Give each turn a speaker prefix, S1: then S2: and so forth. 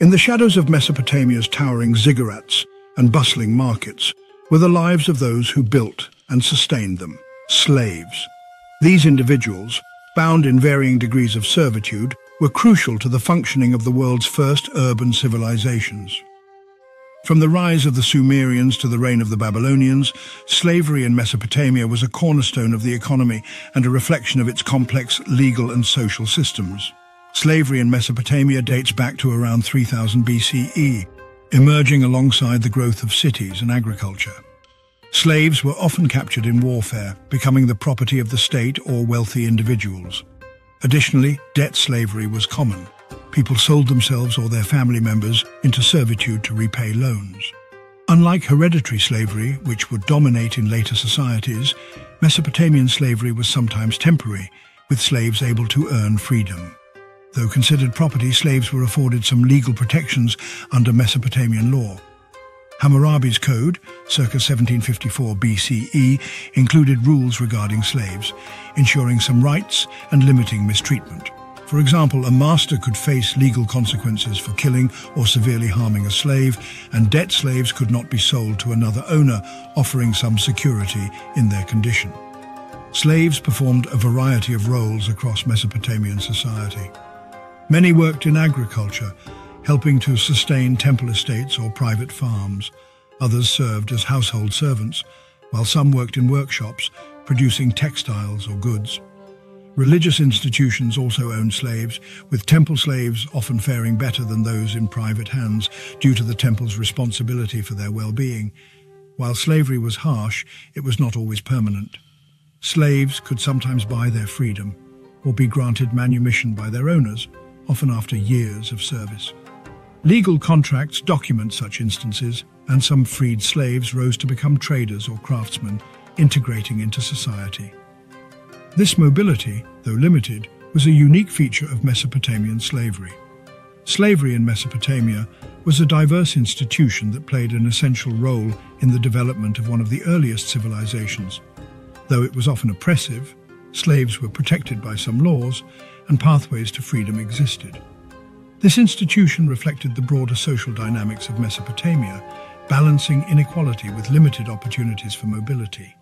S1: In the shadows of Mesopotamia's towering ziggurats and bustling markets were the lives of those who built and sustained them, slaves. These individuals, bound in varying degrees of servitude, were crucial to the functioning of the world's first urban civilizations. From the rise of the Sumerians to the reign of the Babylonians, slavery in Mesopotamia was a cornerstone of the economy and a reflection of its complex legal and social systems. Slavery in Mesopotamia dates back to around 3000 BCE, emerging alongside the growth of cities and agriculture. Slaves were often captured in warfare, becoming the property of the state or wealthy individuals. Additionally, debt slavery was common. People sold themselves or their family members into servitude to repay loans. Unlike hereditary slavery, which would dominate in later societies, Mesopotamian slavery was sometimes temporary, with slaves able to earn freedom. Though considered property, slaves were afforded some legal protections under Mesopotamian law. Hammurabi's code, circa 1754 BCE, included rules regarding slaves, ensuring some rights and limiting mistreatment. For example, a master could face legal consequences for killing or severely harming a slave, and debt slaves could not be sold to another owner, offering some security in their condition. Slaves performed a variety of roles across Mesopotamian society. Many worked in agriculture, helping to sustain temple estates or private farms. Others served as household servants, while some worked in workshops, producing textiles or goods. Religious institutions also owned slaves, with temple slaves often faring better than those in private hands due to the temple's responsibility for their well-being. While slavery was harsh, it was not always permanent. Slaves could sometimes buy their freedom or be granted manumission by their owners, often after years of service. Legal contracts document such instances, and some freed slaves rose to become traders or craftsmen, integrating into society. This mobility, though limited, was a unique feature of Mesopotamian slavery. Slavery in Mesopotamia was a diverse institution that played an essential role in the development of one of the earliest civilizations. Though it was often oppressive, slaves were protected by some laws, and pathways to freedom existed. This institution reflected the broader social dynamics of Mesopotamia, balancing inequality with limited opportunities for mobility.